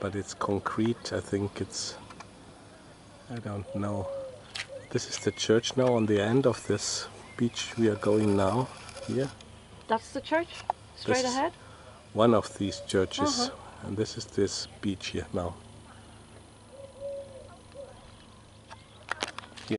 but it's concrete. I think it's, I don't know. This is the church now on the end of this beach we are going now here. That's the church? Straight This- ahead? One of these churches. Uh-huh. And this is this beach here now.